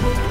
Go!